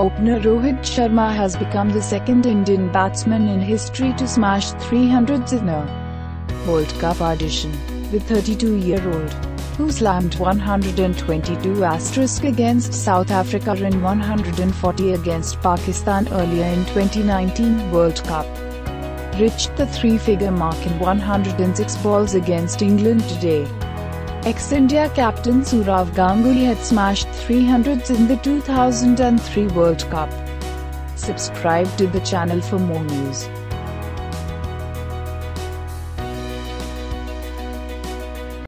Opener Rohit Sharma has become the second Indian batsman in history to smash 300s in a World Cup audition. The 32-year-old, who slammed 122 asterisk against South Africa and 140 against Pakistan earlier in 2019 World Cup, reached the three-figure mark in 106 balls against England today. Ex-India captain Sourav Ganguly had smashed 300s in the 2003 World Cup. Subscribe to the channel for more news.